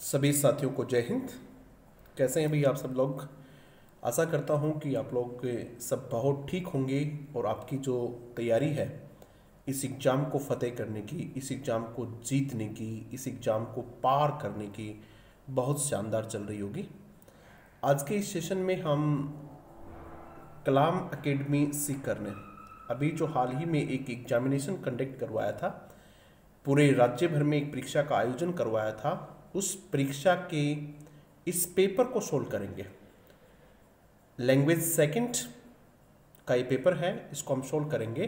सभी साथियों को जय हिंद। कैसे हैं भैया आप सब लोग? आशा करता हूँ कि आप लोग सब बहुत ठीक होंगे और आपकी जो तैयारी है, इस एग्ज़ाम को फतेह करने की, इस एग्ज़ाम को जीतने की, इस एग्ज़ाम को पार करने की बहुत शानदार चल रही होगी। आज के इस सेशन में हम कलाम एकेडमी सीख करने अभी जो हाल ही में एक एग्जामिनेशन कंडक्ट करवाया था, पूरे राज्य भर में एक परीक्षा का आयोजन करवाया था उस परीक्षा के इस पेपर को सोल्व करेंगे। लैंग्वेज सेकंड का ये पेपर है, इसको हम सोल्व करेंगे।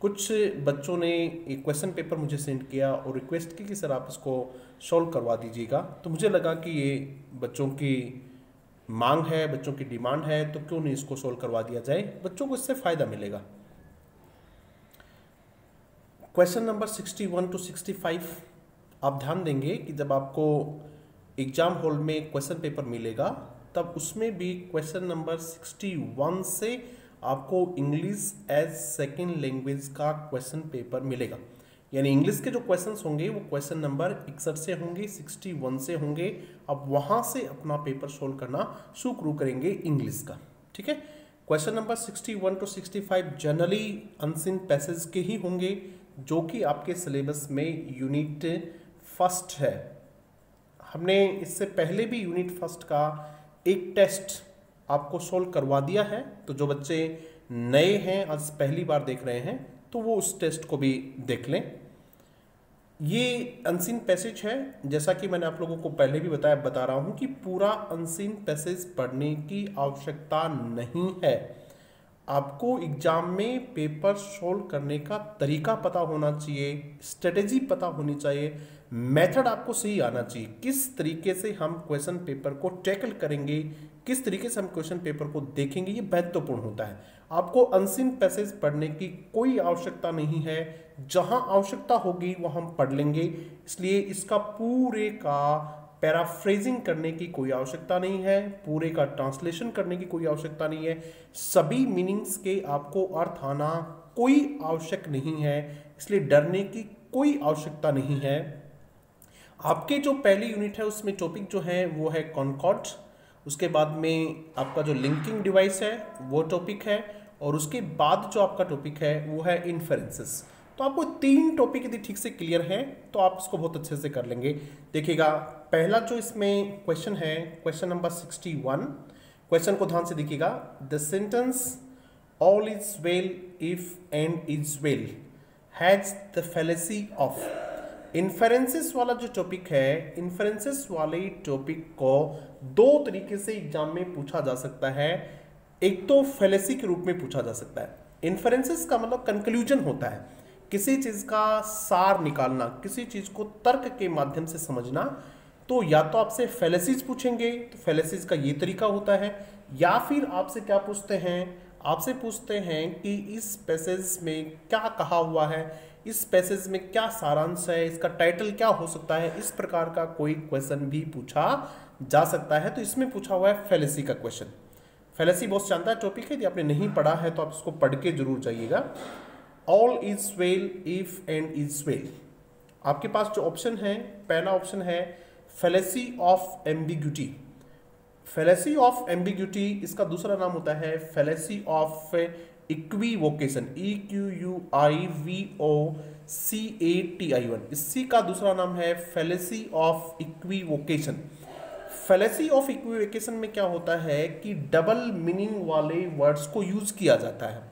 कुछ बच्चों ने एक क्वेश्चन पेपर मुझे सेंड किया और रिक्वेस्ट की कि सर आप इसको सॉल्व करवा दीजिएगा। तो मुझे लगा कि ये बच्चों की मांग है, बच्चों की डिमांड है तो क्यों नहीं इसको सोल्व करवा दिया जाए? बच्चों को इससे फ़ायदा मिलेगा। Question number sixty one to sixty five आप ध्यान देंगे कि जब आपको एग्ज़ाम हॉल में क्वेश्चन पेपर मिलेगा, तब उसमें भी क्वेश्चन नंबर 61 से आपको इंग्लिश एज सेकेंड लैंग्वेज का क्वेश्चन पेपर मिलेगा। यानी इंग्लिश के जो क्वेश्चंस होंगे, वो क्वेश्चन नंबर इकसठ से होंगे 61 से होंगे। अब वहाँ से अपना पेपर सोल्व करना शुरू करेंगे इंग्लिश का, ठीक है? Question number 61 to 65 generally unseen passage के ही होंगे, जो कि आपके सिलेबस में यूनिट फ़र्स्ट है। हमने इससे पहले भी यूनिट फ़र्स्ट का एक टेस्ट आपको सोल्व करवा दिया है। तो जो बच्चे नए हैं, आज पहली बार देख रहे हैं तो वो उस टेस्ट को भी देख लें। ये अनसीन पैसेज है। जैसा कि मैंने आप लोगों को पहले भी बताया, बता रहा हूँ कि पूरा अनसीन पैसेज पढ़ने की आवश्यकता नहीं है। आपको एग्ज़ाम में पेपर सोल्व करने का तरीका पता होना चाहिए स्ट्रेटेजी पता होनी चाहिए मेथड आपको सही आना चाहिए। किस तरीके से हम क्वेश्चन पेपर को टैकल करेंगे, किस तरीके से हम क्वेश्चन पेपर को देखेंगे, ये महत्वपूर्ण होता है। आपको अनसिन पैसेज पढ़ने की कोई आवश्यकता नहीं है। जहाँ आवश्यकता होगी वो हम पढ़ लेंगे। इसलिए इसका पूरे का पैराफ्रेजिंग करने की कोई आवश्यकता नहीं है, पूरे का ट्रांसलेशन करने की कोई आवश्यकता नहीं है। सभी मीनिंग्स के आपको अर्थ आना कोई आवश्यक नहीं है, इसलिए डरने की कोई आवश्यकता नहीं है। आपके जो पहली यूनिट है, उसमें टॉपिक जो है, वो है कॉन्कॉट उसके बाद में आपका जो लिंकिंग डिवाइस है, वो टॉपिक है, और उसके बाद जो आपका टॉपिक है, वो है इन्फ्रेंसेस तो आपको तीन टॉपिक यदि ठीक से क्लियर है तो आप इसको बहुत अच्छे से कर लेंगे। देखिएगा, पहला जो इसमें क्वेश्चन है question number sixty one question को ध्यान से देखिएगा। The sentence all is well if end is well has the fallacy of inferences वाला जो टॉपिक है इन्फ्रेंसिस वाले टॉपिक को दो तरीके से एग्ज़ाम में पूछा जा सकता है। एक तो फेलेसी के रूप में पूछा जा सकता है। इन्फ्रेंसिस का मतलब कंक्लूजन होता है। किसी चीज़ का सार निकालना, किसी चीज़ को तर्क के माध्यम से समझना तो या तो आपसे फेलेसिस पूछेंगे तो फेलेसिस का ये तरीका होता है, या फिर आपसे क्या पूछते हैं, आपसे पूछते हैं कि इस पैसेज में क्या कहा हुआ है, इस पैसेज में क्या सारांश है, इसका टाइटल क्या हो सकता है, इस प्रकार का कोई क्वेश्चन भी पूछा जा सकता है तो इसमें पूछा हुआ है फेलेसी का क्वेश्चन फेलेसी बहुत शानदार टॉपिक है, यदि आपने नहीं पढ़ा है तो आप इसको पढ़ के ज़रूर जाइएगा। All is well if end is well आपके पास जो ऑप्शन है, पहला ऑप्शन है fallacy of ambiguity fallacy of ambiguity इसका दूसरा नाम होता है fallacy of equivocation E Q U I V O C A T I O N इसी का दूसरा नाम है fallacy of equivocation fallacy of equivocation में क्या होता है कि डबल मीनिंग वाले वर्ड्स को यूज़ किया जाता है।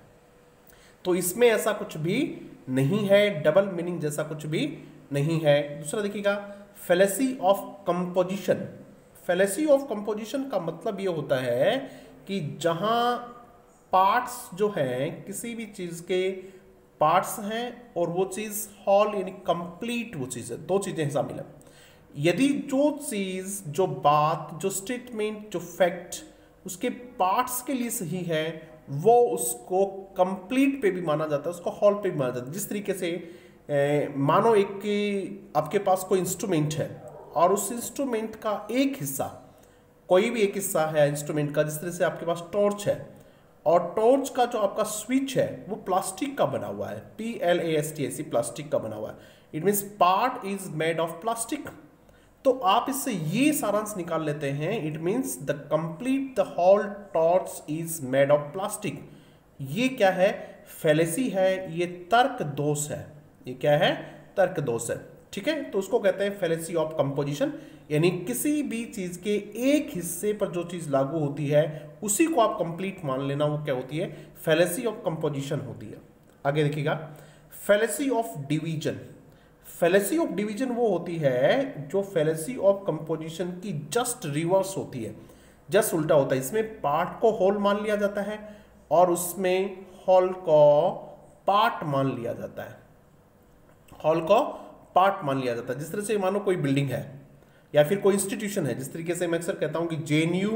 तो इसमें ऐसा कुछ भी नहीं है डबल मीनिंग जैसा कुछ भी नहीं है। दूसरा देखिएगा fallacy of composition fallacy of composition का मतलब ये होता है कि जहाँ पार्ट्स जो हैं, किसी भी चीज़ के पार्ट्स हैं और वो चीज़ हॉल यानी कंप्लीट वो चीज़ है, दो चीज़ें शामिल है यदि जो चीज़, जो बात, जो स्टेटमेंट जो फैक्ट उसके पार्ट्स के लिए सही है वो उसको कंप्लीट पे भी माना जाता है उसको हॉल पे भी माना जाता है। जिस तरीके से ए, मानो एक की आपके पास कोई इंस्ट्रूमेंट है और उस इंस्ट्रूमेंट का एक हिस्सा कोई भी एक हिस्सा है इंस्ट्रूमेंट का जिस तरह से आपके पास टॉर्च है और टॉर्च का जो आपका स्विच है वो प्लास्टिक का बना हुआ है। P L A S T S C plastic का बना हुआ है। It means part is made of plastic तो आप इससे ये सारांश निकाल लेते हैं। It means the complete the whole torch is made of plastic ये क्या है? फेलेसी है, ये तर्क दोष है। ये क्या है? तर्क दोष है। ठीक है? तो उसको कहते हैं फेलेसी ऑफ़ कंपोजिशन यानी किसी भी चीज़ के एक हिस्से पर जो चीज़ लागू होती है, उसी को आप कंप्लीट मान लेना वो क्या होती है? फेलेसी ऑफ़ कंपोजिशन होती है। आगे देखिएगा। Fallacy of division fallacy of division वो होती है जो फेलेसी ऑफ़ कंपोजिशन की जस्ट रिवर्स होती है। जस्ट उल्टा होता है। इसमें पार्ट को होल मान लिया जाता है और उसमें हॉल को पार्ट मान लिया जाता है। हॉल को पार्ट मान लिया जाता है। जिस तरह से मानो कोई बिल्डिंग है या फिर कोई इंस्टीट्यूशन है, जिस तरीके से मैं अक्सर कहता हूँ कि जे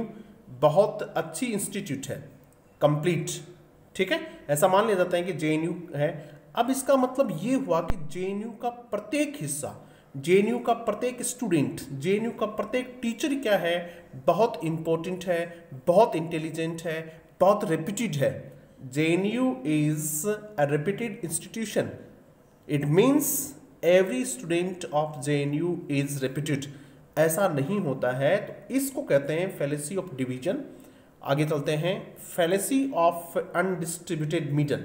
बहुत अच्छी इंस्टीट्यूट है। कंप्लीट ठीक है? ऐसा मान लिया जाता है कि जे है। अब इसका मतलब ये हुआ कि जेएनयू का प्रत्येक हिस्सा, जेएनयू का प्रत्येक स्टूडेंट जेएनयू का प्रत्येक टीचर क्या है? बहुत इंपॉर्टेंट है, बहुत इंटेलिजेंट है, बहुत रेप्यूटेड है। JNU is a reputed institution it means every student of JNU is reputed ऐसा नहीं होता है तो इसको कहते हैं फेलेसी ऑफ़ डिवीज़न आगे चलते हैं fallacy of undistributed middle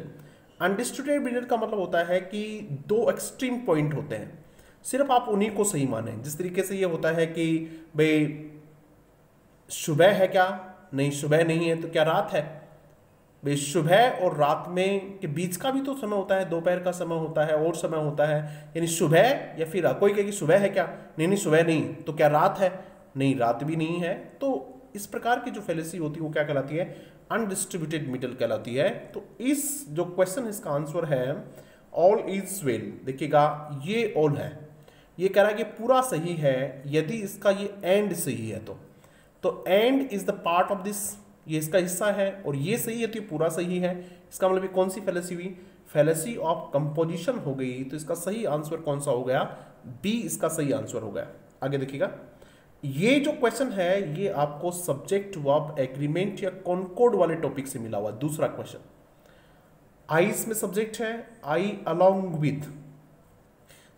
undistributed middle का मतलब होता है कि दो एक्सट्रीम पॉइंट होते हैं। सिर्फ़ आप उन्हीं को सही माने। जिस तरीके से ये होता है कि, भाई, सुबह है क्या? नहीं, सुबह नहीं है तो क्या रात है? भाई, सुबह और रात में के बीच का भी तो समय होता है। दोपहर का समय होता है, और समय होता है। यानी सुबह या फिर कोई कहेगी सुबह है क्या? नहीं नहीं, सुबह नहीं तो क्या रात है? नहीं, रात भी नहीं है। तो इस प्रकार की जो फेलेसी होती है, वो क्या कहलाती है? अनडिस्ट्रीब्यूटेड मिडल कहलाती है तो इस जो क्वेश्चन इसका आंसर है ऑल इज़ वेल देखिएगा, ये ऑल है। ये कह रहा है कि पूरा सही है, यदि इसका ये एंड सही है तो। तो and is the part of this ये इसका हिस्सा है, और ये सही है तो ये पूरा सही है। इसका मतलब कौन सी फेलेसी हुई? फेलेसी ऑफ़ कंपोजिशन हो गई तो इसका सही आंसर कौन सा हो गया? बी इसका सही आंसर हो गया। आगे देखिएगा। ये जो क्वेश्चन है, ये आपको सब्जेक्ट वर्ब एग्रीमेंट या कॉन्कोड वाले टॉपिक से मिला हुआ दूसरा क्वेश्चन आई इसमें सब्जेक्ट है आई अलोंग विथ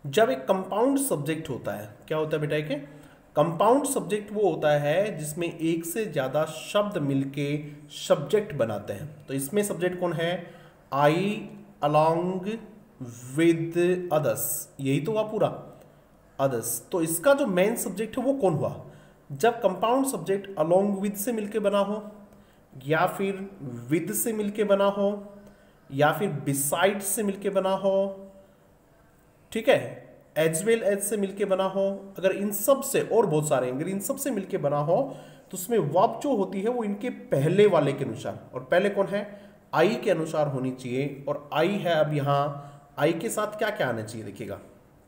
जब एक कंपाउंड सब्जेक्ट होता है, क्या होता है बेटा के कंपाउंड सब्जेक्ट वो होता है जिसमें एक से ज़्यादा शब्द मिलके सब्जेक्ट बनाते हैं। तो इसमें सब्जेक्ट कौन है? आई अलोंग विद अदर्स यही तो हुआ पूरा। अदर्स तो इसका जो मेन सब्जेक्ट है, वो कौन हुआ? जब कंपाउंड सब्जेक्ट अलोंग विद से मिलके बना हो, या फिर विद से मिलके बना हो, या फिर बिसाइड से मिलके बना हो, ठीक है? एज वेल एज से मिलके बना हो, अगर इन सबसे, और बहुत सारे अगर इन सबसे मिलके बना हो तो उसमें वब जो होती है, वो इनके पहले वाले के अनुसार, और पहले कौन है? आई के अनुसार होनी चाहिए, और आई है अब यहाँ आई के साथ क्या क्या आना चाहिए, देखिएगा,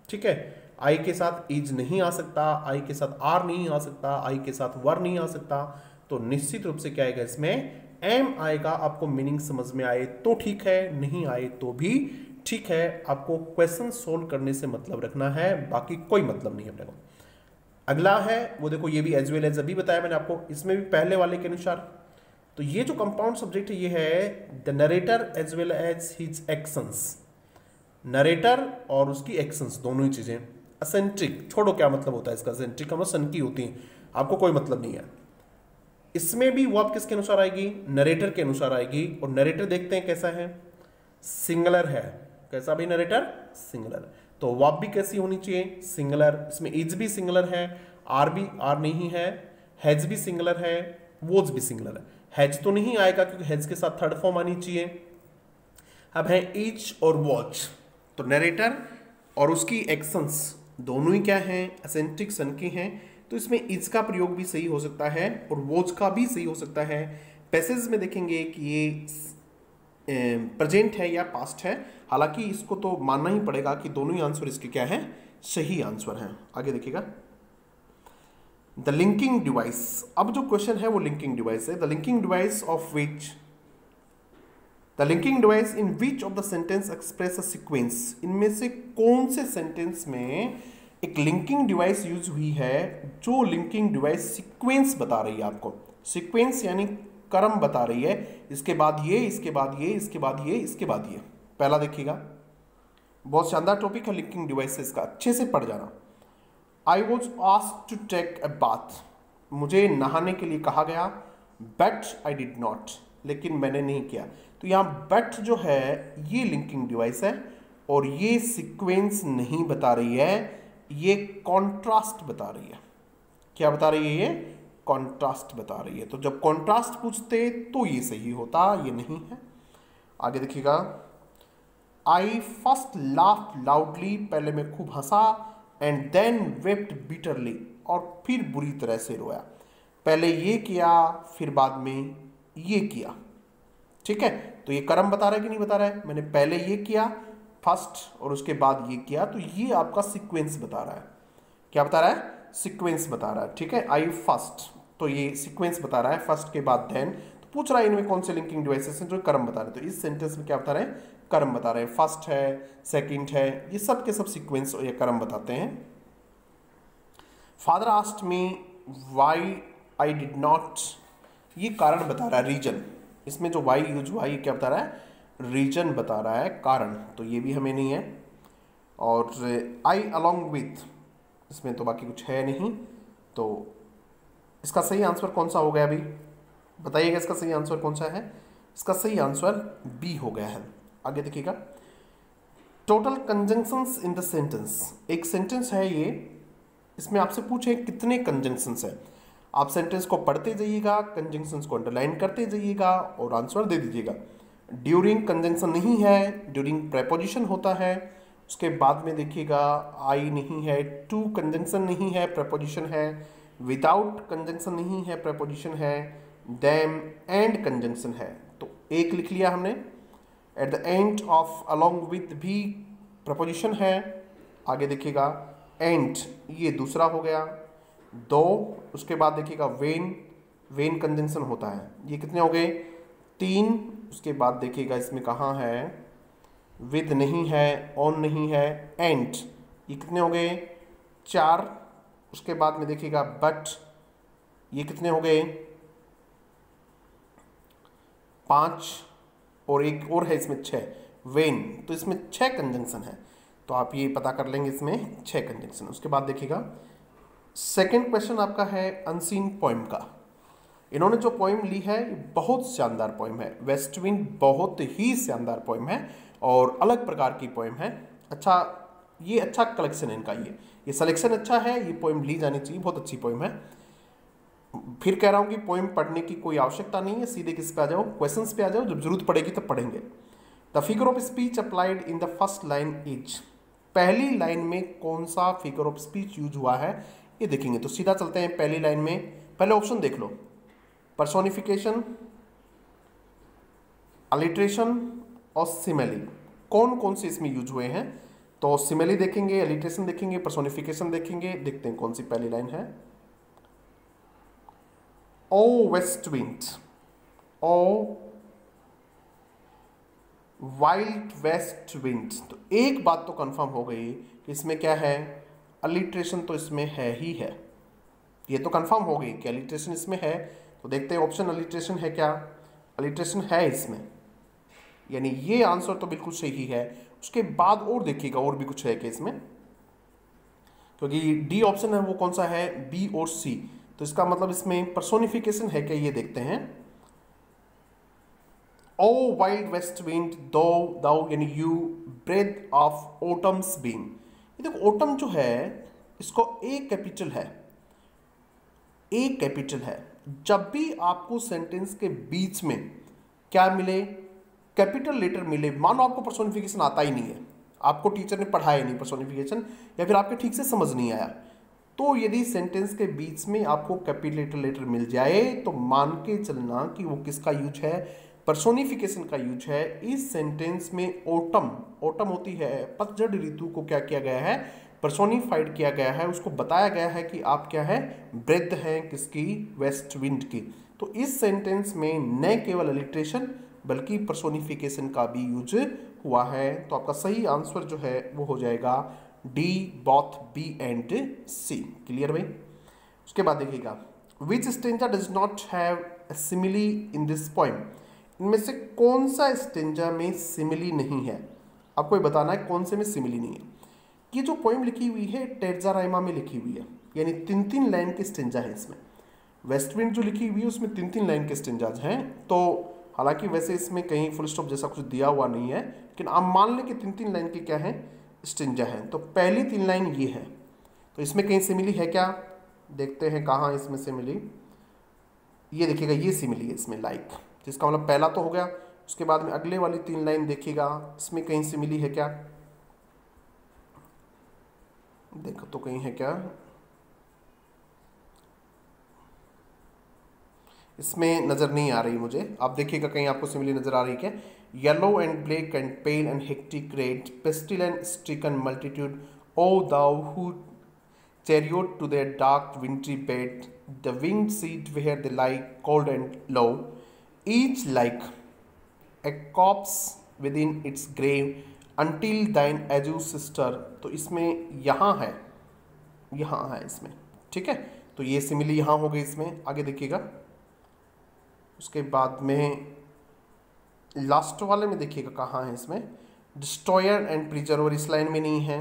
ठीक है? आई के साथ इज़ नहीं आ सकता, आई के साथ आर नहीं आ सकता, आई के साथ वर नहीं आ सकता तो निश्चित रूप से क्या आएगा इसमें? एम आएगा, आपको मीनिंग समझ में आए तो ठीक है, नहीं आए तो भी ठीक है। आपको क्वेश्चन सोल्व करने से मतलब रखना है, बाकी कोई मतलब नहीं अपने को। अगला है, वो देखो ये भी एज वेल एज अभी बताया मैंने आपको, इसमें भी पहले वाले के अनुसार। तो ये जो कंपाउंड सब्जेक्ट है, ये है the narrator as well as his actions narrator और उसकी एक्शंस दोनों ही चीज़ें। असेंट्रिक छोड़ो क्या मतलब होता है इसका असेंट्रिक हम सन की होती है। आपको कोई मतलब नहीं है। इसमें भी वो आप किसके अनुसार आएगी? नरेटर के अनुसार आएगी, और नरेटर देखते हैं कैसा है? सिंगलर है। कैसा भी नरेटर सिंगुलर तो वब भी कैसी होनी चाहिए? सिंगुलर इसमें इज़ भी सिंगुलर है आर भी आर नहीं है हैज़ भी सिंगुलर है वोज भी सिंगुलर हैज़ तो नहीं आएगा, क्योंकि हैज़ के साथ थर्ड फॉर्म आनी चाहिए। अब है इच और वॉच तो नरेटर और उसकी एक्शंस दोनों ही क्या हैं? असेंट्रिक सन के हैं। तो इसमें इज़ का प्रयोग भी सही हो सकता है और वॉच का भी सही हो सकता है। पैसेज में देखेंगे कि ये प्रेजेंट है या पास्ट है। हालाँकि इसको तो मानना ही पड़ेगा कि दोनों ही आंसर इसके क्या है? सही आंसर हैं। आगे देखिएगा। द लिंकिंग डिवाइस अब जो क्वेश्चन है वो लिंकिंग डिवाइस है। The linking device of which the linking device in which of the sentence express a sequence इनमें से कौन से सेंटेंस में एक लिंकिंग डिवाइस यूज़ हुई है जो लिंकिंग डिवाइस सीक्वेंस बता रही है आपको? सीक्वेंस यानी क्रम बता रही है। इसके बाद ये, इसके बाद ये, इसके बाद ये, इसके बाद ये। पहला देखिएगा। बहुत शानदार टॉपिक है लिंकिंग डिवाइसेस का। अच्छे से पढ़ जाना। I was ask to take a bath मुझे नहाने के लिए कहा गया बट आई डिड नॉट लेकिन मैंने नहीं किया। तो यहाँ बट जो है, ये लिंकिंग डिवाइस है और ये सीक्वेंस नहीं बता रही है, ये कॉन्ट्रास्ट बता रही है। क्या बता रही है ये? कॉन्ट्रास्ट बता रही है। तो जब कॉन्ट्रास्ट पूछते तो ये सही होता, ये नहीं है। आगे देखिएगा। आई फ़र्स्ट लाफ लाउडली पहले मैं खूब हंसा एंड देन वेप्ट बीटरली और फिर बुरी तरह से रोया। पहले ये किया, फिर बाद में ये किया। ठीक है? तो ये कर्म बता रहा है कि नहीं बता रहा है? मैंने पहले ये किया फ़र्स्ट और उसके बाद ये किया तो ये आपका सीक्वेंस बता रहा है। क्या बता रहा है? सीक्वेंस बता रहा है, ठीक है? आई फ़र्स्ट तो ये सीक्वेंस बता रहा है फ़र्स्ट के बाद देन तो पूछ रहा है इनमें कौन से लिंकिंग डिवाइसेस हैं जो कर्म बता रहे हैं? तो इस सेंटेंस में क्या बता रहे हैं? कर्म बता रहे हैं। फ़र्स्ट है सेकंड है, ये सब के सब सीक्वेंस या कर्म बताते हैं। Father asked me why I did not ये कारण बता रहा है रीजन इसमें जो वाई यूज़ हुआ, ये क्या बता रहा है? रीजन बता रहा है, कारण। तो ये भी हमें नहीं है। और आई अलोंग विथ इसमें तो बाकी कुछ है नहीं। तो इसका सही आंसर कौन सा हो गया अभी? बताइएगा इसका सही आंसर कौन सा है? इसका सही आंसर बी हो गया है। आगे देखिएगा। Total conjunctions in the sentence एक सेंटेंस है ये। इसमें आपसे पूछे कितने कंजंक्शंस है। आप सेंटेंस को पढ़ते जाइएगा कंजंक्शंस को अंडरलाइन करते जाइएगा और आंसर दे दीजिएगा। ड्यूरिंग कंजंक्शन नहीं है ड्यूरिंग प्रेपोजिशन होता है, उसके बाद में देखिएगा आई नहीं है टू कंजंक्शन नहीं है प्रेपोजिशन है विदाउट कंजंक्शन नहीं है प्रेपोजिशन है डैम एंड कंजंक्शन है। तो एक लिख लिया हमने। At the end of along with भी प्रपोजिशन है, आगे देखिएगा एंड ये दूसरा हो गया। दो, उसके बाद देखिएगा वेन वेन कंजंक्शन होता है। ये कितने हो गए? तीन, उसके बाद देखिएगा इसमें कहाँ है? विद नहीं है, ऑन नहीं है, एंड। ये कितने हो गए? चार, उसके बाद में देखिएगा बट। ये कितने हो गए? पाँच, और एक और है इसमें छः वेन। तो इसमें छः कंजंक्शन है। तो आप ये पता कर लेंगे इसमें छः कंजंक्शन उसके बाद देखिएगा सेकेंड क्वेश्चन आपका है अनसीन पोइम का। इन्होंने जो पोइम ली है बहुत शानदार पोइम है। वेस्ट विंड बहुत ही शानदार पोइम है और अलग प्रकार की पोइम है। अच्छा ये अच्छा कलेक्शन है इनका ये। ये सिलेक्शन अच्छा है, ये पोइम ली जानी चाहिए, बहुत अच्छी पोइम है। फिर कह रहा हूँ कि पोइम पढ़ने की कोई आवश्यकता नहीं है, सीधे किस पे आ जाओ? क्वेश्चन पे आ जाओ, जब ज़रूरत पड़ेगी तब पढ़ेंगे। The figure of speech applied in the first line is पहली लाइन में कौन सा फिगर ऑफ़ स्पीच यूज़ हुआ है? ये देखेंगे। तो सीधा चलते हैं पहली लाइन में। पहले ऑप्शन देख लो। परसोनिफिकेशन अलिट्रेशन और सिमेली कौन कौन से इसमें यूज़ हुए हैं? तो सिमेली देखेंगे अलिट्रेशन देखेंगे परसोनिफिकेशन देखेंगे। देखते हैं कौन सी पहली लाइन है। O west wind O wild west wind तो एक बात तो कंफर्म हो गई कि इसमें क्या है? अलिट्रेशन तो इसमें है ही है। ये तो कंफर्म हो गई कि अलिट्रेशन इसमें है। तो देखते हैं ऑप्शन अलिट्रेशन है क्या? अलिट्रेशन है इसमें। यानी ये आंसर तो बिल्कुल सही है। उसके बाद और देखिएगा, और भी कुछ है कि इसमें? क्योंकि डी ऑप्शन है, वो कौन सा है? बी और सी तो इसका मतलब इसमें पर्सोनिफिकेशन है क्या? ये देखते हैं। ओ वाइल्ड वेस्ट विंड दो दाउ यानी यू ब्रेथ ऑफ़ ओटम्स ये देखो ओटम जो है, इसको ए कैपिटल है। ए कैपिटल है। जब भी आपको सेंटेंस के बीच में क्या मिले? कैपिटल लेटर मिले। मानो आपको पर्सोनिफिकेशन आता ही नहीं है। आपको टीचर ने पढ़ाया नहीं पर्सोनिफिकेशन या फिर आपके ठीक से समझ नहीं आया। तो यदि सेंटेंस के बीच में आपको कैपिटल लेटर मिल जाए तो मान के चलना कि वो किसका यूज़ है? पर्सोनिफिकेशन का यूज़ है। इस सेंटेंस में ओटम ओटम होती है, पतझड़ ऋतु को क्या किया गया है? पर्सोनिफाइड किया गया है। उसको बताया गया है कि आप क्या है? वृद्ध हैं किसकी? वेस्ट विंड की। तो इस सेंटेंस में न केवल अलिट्रेशन बल्कि पर्सोनिफिकेशन का भी यूज़ हुआ है। तो आपका सही आंसर जो है, वो हो जाएगा D both B and C clear भाई? उसके बाद देखिएगा। Which stanza does not have simile in this point इनमें से कौन सा स्टेंजा में सिमिली नहीं है? आपको ये बताना है कौन से में सिमिली नहीं है। ये जो पोइम लिखी हुई है टेरजा राइमा में लिखी हुई है। यानी तीन तीन लाइन के स्टेंजा है इसमें। वेस्ट विंड जो लिखी हुई है, उसमें तीन तीन लाइन के स्टेंजाज हैं। तो हालाँकि वैसे इसमें कहीं फुल स्टॉप जैसा कुछ दिया हुआ नहीं है, लेकिन आप मान लें कि तीन तीन लाइन के क्या हैं? स्टेंजा हैं। तो पहली तीन लाइन ये है। तो इसमें कहीं सिमिली है क्या? देखते हैं कहाँ इसमें सिमिली ये देखिएगा, ये सिमिली है इसमें लाइक जिसका मतलब पहला तो हो गया उसके बाद में अगले वाली तीन लाइन देखिएगा इसमें कहीं से मिली है क्या? देखो तो कहीं है क्या? इसमें नज़र नहीं आ रही मुझे। आप देखिएगा कहीं आपको सिमिली नज़र आ रही है क्या? Yellow and black and pale and hectic red pestilence and stricken multitude O thou who chariot to their dark wintry bed, the winged seat where they lie cold and each like a corpse within its grave until thine azure sister. तो इसमें यहाँ है यहाँ है इसमें, ठीक है? तो ये सिमिली यहाँ हो गई इसमें। आगे देखिएगा। उसके बाद में लास्ट वाले में देखिएगा कहाँ है इसमें। डिस्ट्रॉयर एंड प्रिजर्वर इस लाइन में नहीं है।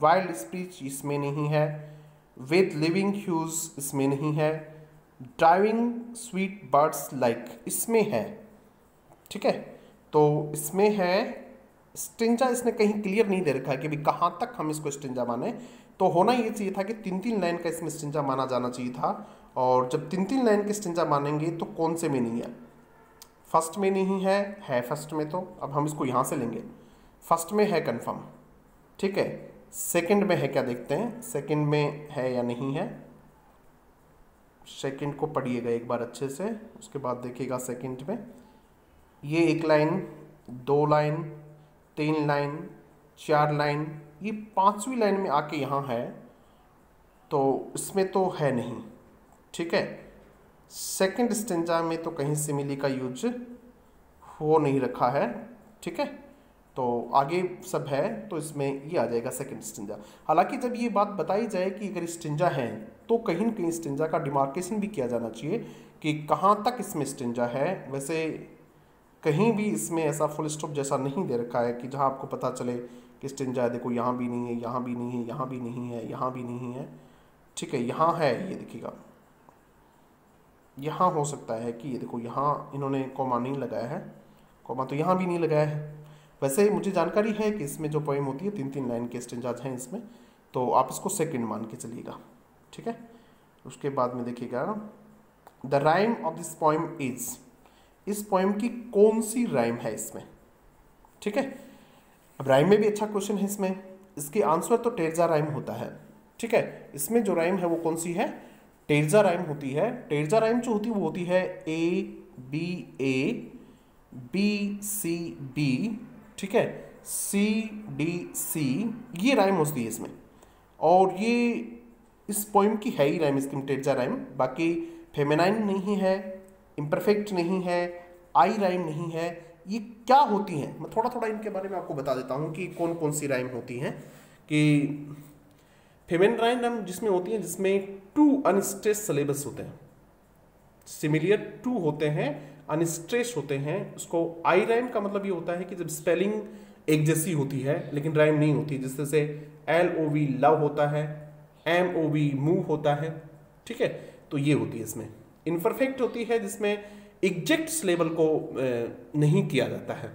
वाइल्ड स्पीच इसमें नहीं है। विथ लिविंग ह्यूज इसमें नहीं है। ड्राइविंग स्वीट बर्ड्स लाइक इसमें है, ठीक है? तो इसमें है स्टिंजा इसने कहीं क्लियर नहीं दे रखा है कि भाई कहाँ तक हम इसको स्टिंजा माने। तो होना ये चाहिए था कि तीन तीन लाइन का इसमें स्टिंजा माना जाना चाहिए था, और जब तीन तीन लाइन के स्टिंजा मानेंगे तो कौन से में नहीं है? फ़र्स्ट में नहीं है है फ़र्स्ट में तो अब हम इसको यहाँ से लेंगे। फ़र्स्ट में है कन्फर्म ठीक है? सेकंड में है क्या देखते हैं? सेकंड में है या नहीं है? सेकंड को पढ़िएगा एक बार अच्छे से, उसके बाद देखिएगा सेकंड में। ये एक लाइन, दो लाइन, तीन लाइन, चार लाइन, ये पांचवी लाइन में आके यहाँ है तो इसमें तो है नहीं, ठीक है? सेकंड स्टेंजा में तो कहीं सिमिली का यूज़ हो नहीं रखा है, ठीक है? तो आगे सब है तो इसमें ये आ जाएगा सेकंड स्टिंजा हालाँकि जब ये बात बताई जाए कि अगर स्टिंजा है तो कहीं ना कहीं स्टिंजा का डिमार्केशन भी किया जाना चाहिए कि कहाँ तक इसमें स्टिंजा है। वैसे कहीं भी इसमें ऐसा फुल स्टॉप जैसा नहीं दे रखा है कि जहाँ आपको पता चले कि स्टिंजा है देखो यहाँ भी नहीं है, यहाँ भी नहीं है, यहाँ भी नहीं है, यहाँ भी नहीं है। ठीक है, यहाँ है, ये देखिएगा। यहाँ हो सकता है कि ये देखो, यहाँ इन्होंने कोमा नहीं लगाया है। कोमा तो यहाँ भी नहीं लगाया है। वैसे ही मुझे जानकारी है कि इसमें जो पोइम होती है तीन तीन लाइन के स्टेंजाज हैं इसमें तो आप इसको सेकंड मान के चलिएगा, ठीक है? उसके बाद में देखिएगा the rhyme of this poem is इस पोइम की कौन सी राइम है इसमें? ठीक है? अब राइम में भी अच्छा क्वेश्चन है इसमें। इसके आंसर तो टेरजा राइम होता है, ठीक है? इसमें जो राइम है वो कौन सी है? टेरजा राइम होती है। टेरजा राइम जो होती है, वो होती है A B A B C B ठीक है? सी डी सी ये राइम होती है इसमें। और ये इस पोइम की है ही राइम इसकी टेजा राइम बाकी फेमेनाइन नहीं है इम्परफेक्ट नहीं है आई राइम नहीं है, ये क्या होती हैं? मैं थोड़ा थोड़ा इनके बारे में आपको बता देता हूँ कि कौन कौन सी राइम होती हैं। कि फेमेन राइम राइम जिसमें होती है, जिसमें टू अनस्ट्रेस सिलेबस होते हैं। सिमिलियर टू होते हैं अनस्ट्रेस होते हैं, उसको आई राइम का मतलब ये होता है कि जब स्पेलिंग एक जैसी होती है, लेकिन राइम नहीं होती जिससे से एल ओ वी लव होता है, एम ओ वी मूव होता है, ठीक है? तो ये होती है इसमें। इनपरफेक्ट होती है जिसमें एग्जैक्ट सिलेबल को नहीं किया जाता है।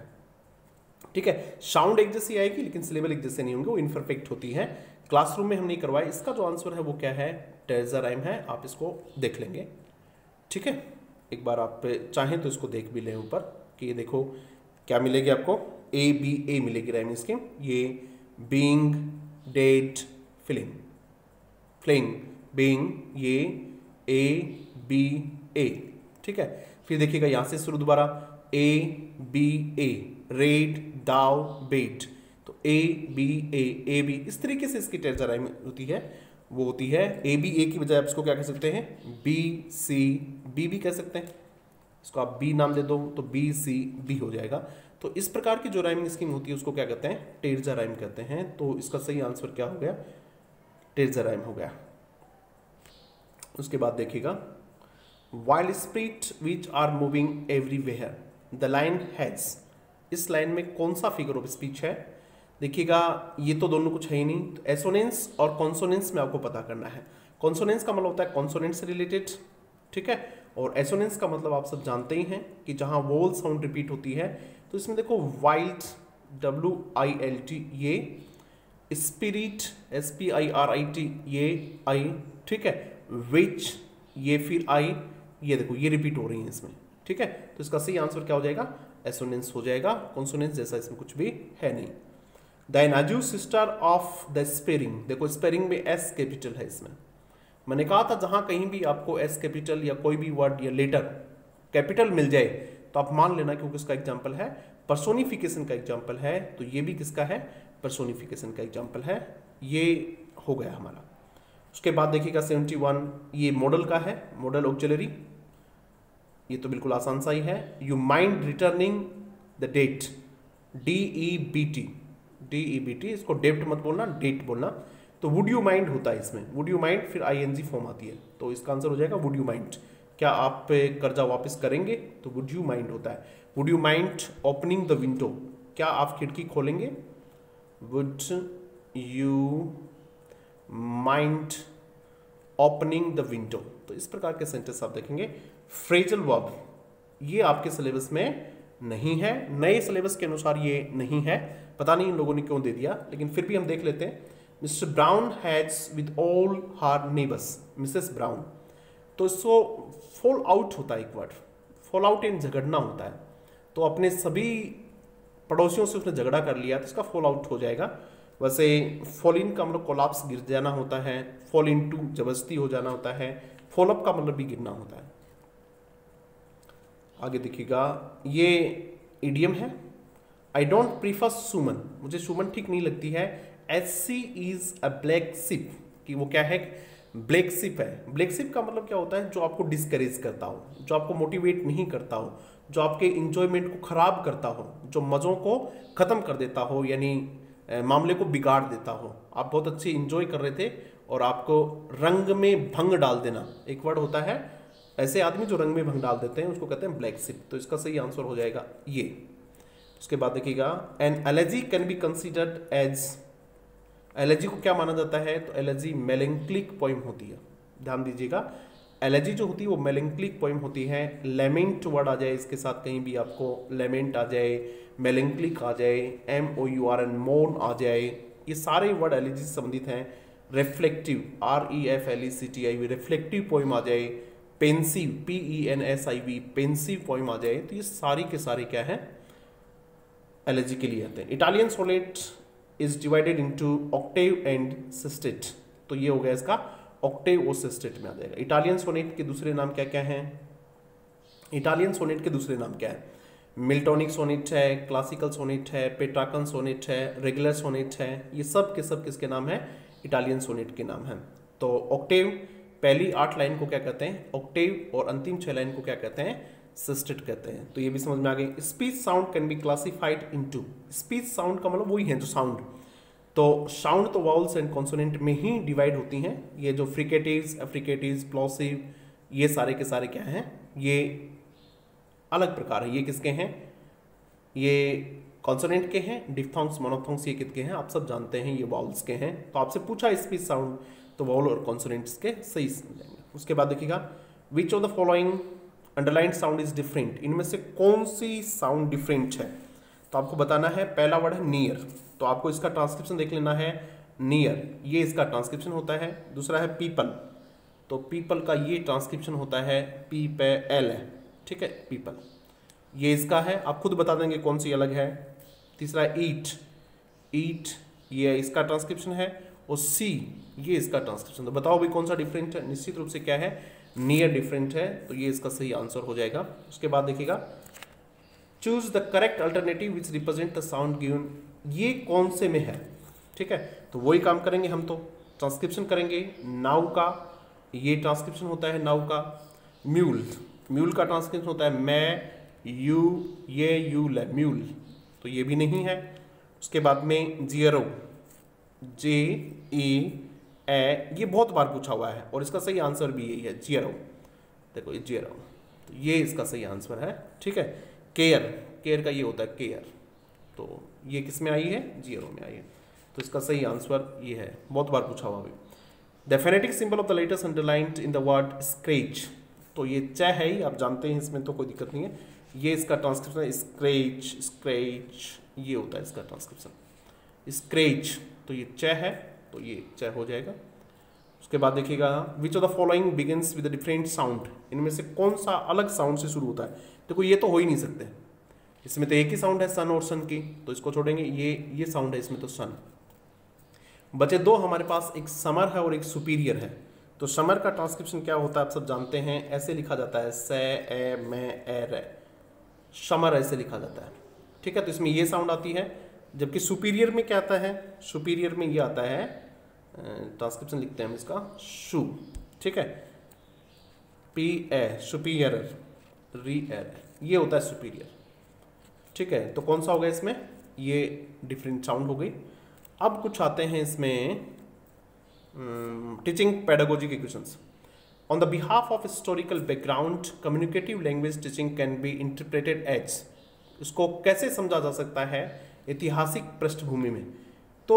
ठीक है? साउंड एक जैसी आएगी, लेकिन सिलेबल एक जैसे नहीं होंगे, वो इनपरफेक्ट होती है। क्लासरूम में हम नहीं करवाए। इसका जो आंसर है वो क्या है? टेजा राइम है। आप इसको देख लेंगे। ठीक है? एक बार आप चाहें तो इसको देख भी लें ऊपर कि ये देखो, क्या मिलेगी आपको? ए बी ए मिलेगी राइमिंग स्कीम ये being dead filling fling being ये ए बी ए ठीक है? फिर देखिएगा यहाँ से शुरू दोबारा। ए बी ए रेड दाव बेट तो ए बी ए ए बी इस तरीके से इसकी टेंसर राइम होती है। वो होती है ए बी ए की बजाय आप इसको क्या कह सकते हैं? बी सी बी भी कह सकते हैं। इसको आप बी नाम दे दो तो बी सी बी हो जाएगा। तो इस प्रकार की जो राइमिंग स्कीम होती है, उसको क्या कहते हैं? टेरजा राइम कहते हैं। तो इसका सही आंसर क्या हो गया? टेरजा राइम हो गया। उसके बाद देखिएगा। Wild spirit which are moving everywhere the line has इस लाइन में कौन सा फिगर ऑफ़ स्पीच है? देखिएगा, ये तो दोनों कुछ है ही नहीं। तो एसोनेंस और कॉन्सोनेंस में आपको पता करना है। कॉन्सोनेंस का मतलब होता है कॉन्सोनेंट से रिलेटेड ठीक है? और एसोनेंस का मतलब आप सब जानते ही हैं कि जहाँ वोल साउंड रिपीट होती है तो इसमें देखो wild W I L T ये, spirit S P I R I T ये आई ठीक है? विच, ये फिर आई ये देखो, ये रिपीट हो रही है इसमें, ठीक है? तो इसका सही आंसर क्या हो जाएगा? एसोनेंस हो जाएगा, कॉन्सोनेंस जैसा इसमें कुछ भी है नहीं। The एनाजू sister of the spring देखो स्पेरिंग में एस कैपिटल है इसमें। मैंने कहा था, जहाँ कहीं भी आपको एस कैपिटल या कोई भी वर्ड या लेटर कैपिटल मिल जाए तो आप मान लेना क्योंकि वो किसका एग्ज़ाम्पल है? पर्सोनिफिकेशन का एग्ज़ाम्पल है तो ये भी किसका है? पर्सोनिफिकेशन का एग्ज़ाम्पल है। ये हो गया हमारा। उसके बाद देखिएगा सेवेंटी वन ये मॉडल का है मॉडल ऑक्चुलरी ये तो बिल्कुल आसान सा ही है। You mind returning the debt D E B T D E B T इसको डेप्ट मत बोलना डेट बोलना। तो वुड यू माइंड होता है इसमें। वुड यू माइंड फिर आई एन जी फॉर्म आती है। तो इसका आंसर हो जाएगा वुड यू माइंड क्या आप कर्जा वापस करेंगे तो वुड यू माइंड होता है। Would you mind opening the window क्या आप खिड़की खोलेंगे? Would you mind opening the window तो इस प्रकार के सेंटेंस आप देखेंगे। फ्रेजल वर्ब ये आपके सिलेबस में नहीं है। नए सिलेबस के अनुसार ये नहीं है। पता नहीं इन लोगों ने क्यों दे दिया, लेकिन फिर भी हम देख लेते हैं। Mr Brown has with all her neighbours Mrs Brown तो इसको फॉल आउट होता है एक वर्ड फॉल आउट इन झगड़ना होता है। तो अपने सभी पड़ोसियों से उसने झगड़ा कर लिया तो इसका फॉल आउट हो जाएगा। वैसे फॉल इन का मतलब कोलाप्स गिर जाना होता है फॉल इन टू ज़बरदस्ती हो जाना होता है फॉलोअप का मतलब भी गिरना होता है। आगे देखिएगा, ये ईडियम है। आई डोंट प्रीफर सुमन मुझे सुमन ठीक नहीं लगती है। S C is a black sheep कि वो क्या है? ब्लैक सिप है। ब्लैक सिप का मतलब क्या होता है? जो आपको डिस्करेज करता हो, जो आपको मोटिवेट नहीं करता हो, जो आपके इंजॉयमेंट को खराब करता हो, जो मज़ों को ख़त्म कर देता हो, यानी मामले को बिगाड़ देता हो। आप बहुत अच्छे इंजॉय कर रहे थे और आपको रंग में भंग डाल देना। एक वर्ड होता है, ऐसे आदमी जो रंग में भंग डाल देते हैं, उसको कहते हैं ब्लैक सिप तो इसका सही आंसर हो जाएगा ये। उसके बाद देखिएगा an elegy can be considered as elegy को क्या माना जाता है? तो एलर्जी मेलेंक्लिक पोइम होती है। ध्यान दीजिएगा, एलर्जी जो होती है वो मेलेंक्लिक पोइम होती है। लेमेंट वर्ड आ जाए, इसके साथ कहीं भी आपको लेमेंट आ जाए, मेलेंक्लिक आ जाए M O U R N मोन आ जाए, ये सारे वर्ड एलर्जी से संबंधित हैं। Reflective R E F L E C T I V reflective poem आ जाए, pensive P E N S I V pensive poem आ जाए तो ये सारी के सारे क्या है? एलर्जी के लिए आते हैं। Italian sonnet is divided into octave and sestet तो ये हो गया इसका ऑक्टेव और सिस्टेट में आ जाएगा। इटालियन सोनेट के दूसरे नाम क्या क्या हैं? इटालियन सोनेट के दूसरे नाम क्या है? मिल्टोनिक सोनेट है क्लासिकल सोनेट है पेट्राकन सोनेट है रेगुलर सोनेट है, ये सब के सब किसके नाम है? इटालियन सोनेट के नाम है। तो ऑक्टेव पहली आठ लाइन को क्या कहते हैं? ऑक्टेव और अंतिम छह लाइन को क्या कहते हैं? सिस्टेट कहते हैं। तो ये भी समझ में आ गए speech sound can be classified into. Speech sound का मतलब वही है जो साउंड। तो साउंड तो वाउल्स एंड कॉन्सोनेंट में ही डिवाइड होती हैं। ये जो फ्रिकेटिव एफ्रिकेटिव प्लॉसिव, ये सारे के सारे क्या हैं? ये अलग प्रकार है। ये किसके हैं? ये कॉन्सोनेंट के हैं डिफ्थोंग्स मोनोथोंग्स ये किसके हैं? आप सब जानते हैं, ये वाउल्स के हैं। तो आपसे पूछा स्पीच साउंड तो वाउल और कॉन्सोनेंट्स के सही समझेंगे उसके बाद देखिएगा which of the following underline sound is different इनमें से कौन सी साउंड डिफरेंट है? तो आपको बताना है, पहला वर्ड है नियर तो आपको इसका ट्रांसक्रिप्शन देख लेना है नियर ये इसका ट्रांसक्रिप्शन होता है, दूसरा है पीपल तो पीपल का ये ट्रांसक्रिप्शन होता है पी पे एल है। ठीक है? पीपल ये इसका है, आप खुद बता देंगे कौन सी अलग है। तीसरा ईट ईट ये इसका ट्रांसक्रिप्शन है, और सी ये इसका ट्रांसक्रिप्शन तो बताओ भाई कौन सा डिफरेंट है? निश्चित रूप से क्या है? नियर डिफरेंट है तो ये इसका सही आंसर हो जाएगा। उसके बाद देखिएगा choose the correct alternative which represent the sound given ये कौन से में है? ठीक है? तो वही काम करेंगे हम तो। ट्रांसक्रिप्शन करेंगे नाउ का, ये ट्रांसक्रिप्शन होता है नाउ का। म्यूल म्यूल का ट्रांसक्रिप्शन होता है मैं यू ये यू ले म्यूल तो ये भी नहीं है। उसके बाद में जियरो जे ई ए, ये बहुत बार पूछा हुआ है और इसका सही आंसर भी यही है जियरो देखो, ये जियरो तो ये इसका सही आंसर है, ठीक है? केयर केयर का ये होता है केयर। तो ये किसमें आई है? ज़ीरो में आई है। तो इसका सही आंसर ये है। बहुत बार पूछा हुआ अभी। The phonetic symbol of the letters underlined in the word scratch तो ये च है ही, आप जानते हैं, इसमें तो कोई दिक्कत नहीं है। ये इसका ट्रांसक्रिप्शन है स्क्रेच स्क्रेच ये होता है इसका ट्रांसक्रिप्शन स्क्रेच तो ये च है। तो ये च हो जाएगा। उसके बाद देखिएगा which of the following begins with different sound इनमें से कौन सा अलग साउंड से शुरू होता है? देखो तो ये तो हो ही नहीं सकते। इसमें तो एक ही साउंड है सन और सन की तो इसको छोड़ेंगे। ये ये साउंड है, इसमें तो सन बचे दो, हमारे पास एक समर है और एक सुपीरियर है। तो समर का ट्रांसक्रिप्शन क्या होता है, आप सब जानते हैं। ऐसे लिखा जाता है, से, ए, मैं, ए, रे। समर ऐसे लिखा जाता है। ठीक है तो इसमें ये साउंड आती है, जबकि सुपीरियर में क्या आता है? सुपीरियर में ये आता है ट्रांसक्रिप्शन लिखते हैं हम इसका। शू, ठीक है? पी, ए सुपीरियर री एर ये होता है सुपीरियर ठीक है? तो कौन सा हो गया इसमें? ये डिफरेंट साउंड हो गई। अब कुछ आते हैं इसमें टीचिंग पेडागोजी के questions on the behalf of historical background communicative language teaching can be interpreted as इसको कैसे समझा जा सकता है? ऐतिहासिक पृष्ठभूमि में। तो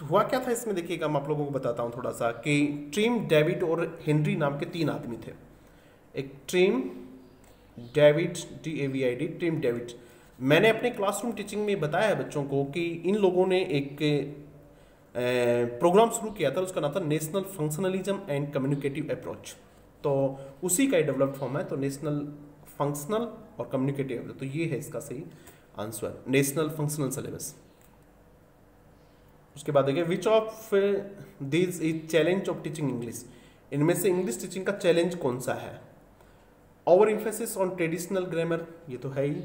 हुआ क्या था इसमें? देखिएगा मैं आप लोगों को बताता हूँ थोड़ा सा कि ट्रीम डेविड और हेनरी नाम के तीन आदमी थे। एक Trim David D A V I D Trim David. मैंने अपने क्लासरूम टीचिंग में बताया है बच्चों को कि इन लोगों ने एक प्रोग्राम शुरू किया था, उसका नाम था national functionalism and communicative approach. तो उसी का ही डेवलप्ड फॉर्म है तो नेशनल फंक्शनल और कम्युनिकेटिव। तो ये है इसका सही आंसर, नेशनल फंक्शनल सिलेबस। उसके बाद देखिए which of this is challenge of teaching English इनमें से इंग्लिश टीचिंग का चैलेंज कौन सा है? Over emphasis on traditional grammar ये तो है ही।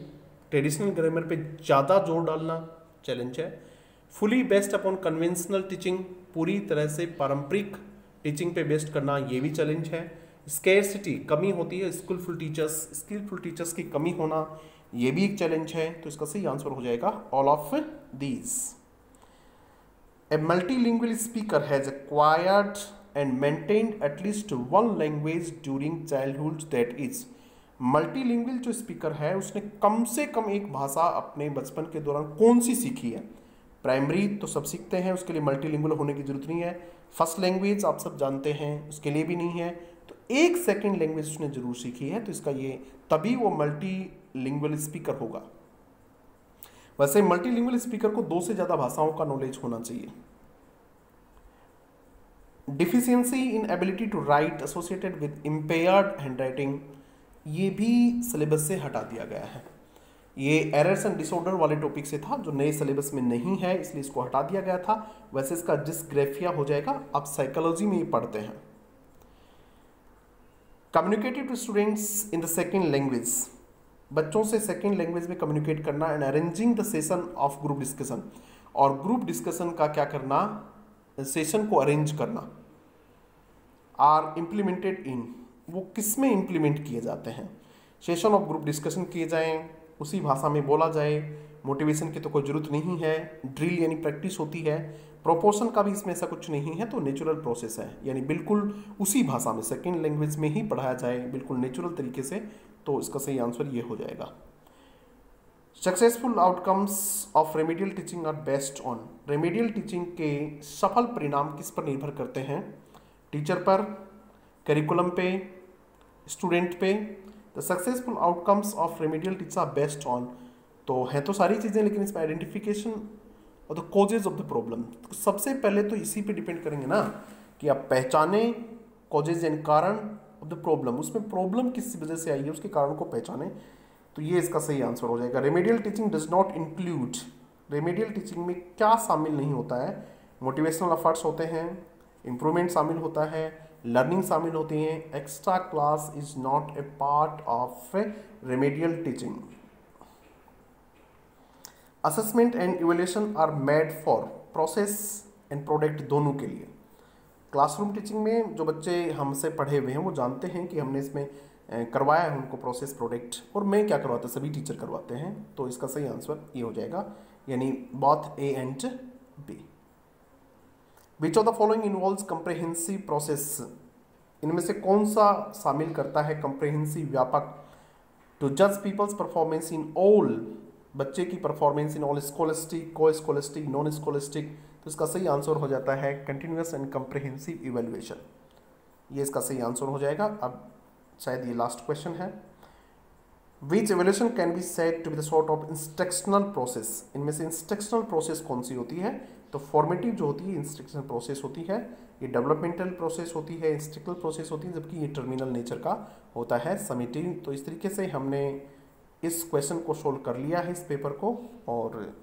ट्रेडिशनल ग्रामर पे ज़्यादा ज़ोर डालना चैलेंज है। Fully based upon conventional teaching पूरी तरह से पारंपरिक टीचिंग पे बेस्ड करना ये भी चैलेंज है। स्केयरसिटी कमी होती है स्किलफुल टीचर्स स्किलफुल टीचर्स की कमी होना ये भी एक चैलेंज है। तो इसका सही आंसर हो जाएगा all of these a multilingual speaker has acquired and maintained at least one language during childhood, that is जो स्पीकर है, उसने कम से कम एक भाषा अपने बचपन के दौरान कौन सी सीखी है? प्राइमरी तो सब सीखते हैं, उसके लिए मल्टीलिंगुअल होने की ज़रूरत नहीं है। फ़र्स्ट लैंग्वेज आप सब जानते हैं, उसके लिए भी नहीं है। तो एक सेकेंड लैंग्वेज उसने ज़रूर सीखी है तो इसका ये, तभी वो मल्टी स्पीकर होगा। वैसे मल्टीलिंगुअल स्पीकर को दो से ज़्यादा भाषाओं का नॉलेज होना चाहिए। Deficiency in ability to write associated with impaired handwriting ये भी सिलेबस से हटा दिया गया है। ये एरर्स एंड डिसऑर्डर वाले टॉपिक से था, जो नए सिलेबस में नहीं है, इसलिए इसको हटा दिया गया था। वैसे इसका डिस्ग्रेफिया हो जाएगा, आप साइकोलॉजी में ही पढ़ते हैं। Communicative to students in the second language बच्चों से सेकेंड लैंग्वेज में कम्युनिकेट करना and arranging the session of group discussion और ग्रुप डिस्कशन का क्या करना? सेशन को अरेंज करना. आर इम्प्लीमेंटेड इन वो किसमें इम्प्लीमेंट किए जाते हैं? सेशन ऑफ़ ग्रुप डिस्कशन किए जाएँ, उसी भाषा में बोला जाए। मोटिवेशन की तो कोई ज़रूरत नहीं है। ड्रिल यानी प्रैक्टिस होती है। प्रोपोर्शन का भी इसमें ऐसा कुछ नहीं है तो नेचुरल प्रोसेस है। यानी बिल्कुल उसी भाषा में सेकेंड लैंग्वेज में ही पढ़ाया जाए। बिल्कुल नेचुरल तरीके से तो इसका सही आंसर ये हो जाएगा। Successful outcomes of remedial teaching are based on remedial teaching के सफल परिणाम किस पर निर्भर करते हैं? टीचर पर करिकुलम पे स्टूडेंट पे। The successful outcomes of remedial teacher are based on तो हैं तो सारी चीज़ें, लेकिन इसमें आइडेंटिफिकेशन और the causes of the problem सबसे पहले तो इसी पे डिपेंड करेंगे ना कि आप पहचाने कोजेज यानी कारण ऑफ़ द प्रॉब्लम उसमें प्रॉब्लम किस वजह से आई है, उसके कारण को पहचाने तो ये इसका सही आंसर हो जाएगा। Remedial teaching does not include remedial teaching में क्या शामिल नहीं होता है? मोटिवेशनल एफर्ट्स होते हैं इम्प्रूवमेंट शामिल होता है लर्निंग शामिल होती हैं extra class is not a part of remedial teaching assessment and evaluation are made for process and product दोनों के लिए। क्लासरूम टीचिंग में जो बच्चे हमसे पढ़े हुए हैं, वो जानते हैं कि हमने इसमें करवाया है उनको प्रोसेस प्रोडक्ट और मैं क्या करवाता, सभी टीचर करवाते हैं। तो इसका सही आंसर ये हो जाएगा, यानी both A and B which of the following involve comprehensive process इनमें से कौन सा शामिल करता है कंप्रेहेंसिव व्यापक? टू जज पीपल्स परफॉर्मेंस इन ऑल बच्चे की परफॉर्मेंस इन ऑल स्कॉलिस्टिक को स्कॉलिस्टिक नॉन स्कोलिस्टिक तो इसका सही आंसर हो जाता है कंटिन्यूस एंड कंप्रिहेंसिव इवेल्युएशन ये इसका सही आंसर हो जाएगा। अब शायद ये लास्ट क्वेश्चन है। Which evaluation can be set to be the sort of instructional process इनमें से इंस्ट्रक्शनल प्रोसेस कौन सी होती है? तो फॉर्मेटिव जो होती है इंस्ट्रक्शनल प्रोसेस होती है। ये डेवलपमेंटल प्रोसेस होती है इंस्ट्रक्शनल प्रोसेस होती है, जबकि ये टर्मिनल नेचर का होता है समिटिंग तो इस तरीके से हमने इस क्वेश्चन को सोल्व कर लिया है इस पेपर को, और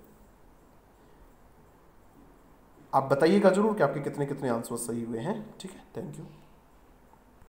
आप बताइएगा ज़रूर कि आपके कितने कितने आंसर सही हुए हैं। ठीक है थैंक यू